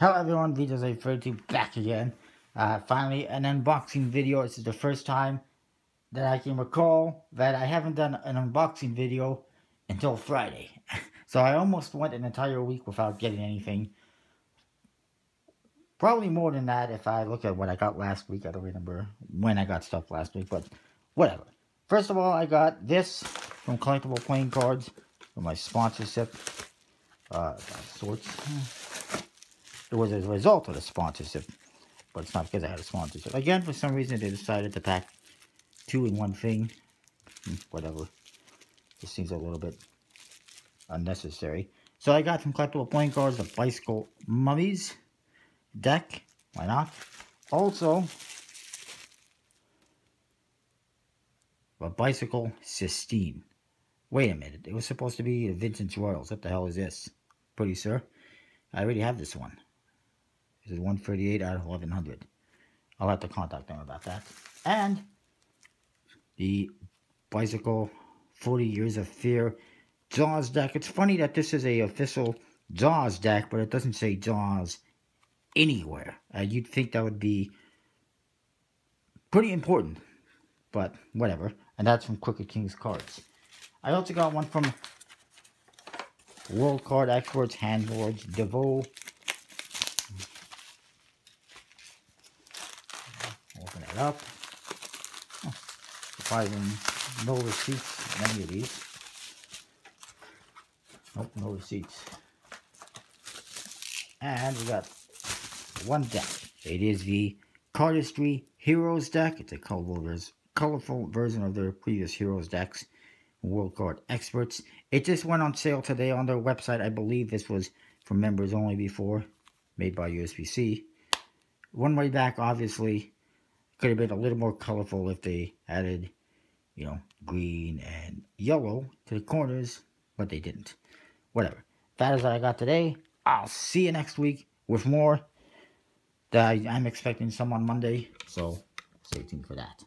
Hello everyone, vjose32 back again. Uh, finally, an unboxing video. This is the first time that I can recall that I haven't done an unboxing video until Friday. so I almost went an entire week without getting anything. Probably more than that if I look at what I got last week. I don't remember when I got stuff last week, but whatever. First of all, I got this from Collectable Playing Cards for my sponsorship. Uh, sorts. It was as a result of the sponsorship, but it's not because I had a sponsorship. Again, for some reason, they decided to pack two in one thing. Hmm, whatever. This seems a little bit unnecessary. So I got some Collectable Playing Cards the Bicycle Mummies deck. Why not? Also, a Bicycle Sistine. Wait a minute. It was supposed to be the Vintage Royals. What the hell is this? Pretty sir. I already have this one. This is 138 out of 1100. I'll have to contact them about that. And the Bicycle 40 Years of Fear Jaws deck. It's funny that this is a official Jaws deck, but it doesn't say Jaws anywhere. Uh, you'd think that would be pretty important, but whatever. And that's from Crooked Kings Cards. I also got one from World Card Experts, Handlords, Devo, it up. Surprising, no receipts in any of these. Nope, no receipts. And we got one deck. It is the Cardistry Heroes deck. It's a colorful, colorful version of their previous Heroes decks. World Card Experts. It just went on sale today on their website. I believe this was for members only before, made by USPC. One way back, obviously, could have been a little more colorful if they added, you know, green and yellow to the corners, but they didn't. Whatever. That is what I got today. I'll see you next week with more. That I'm expecting some on Monday, so stay tuned for that.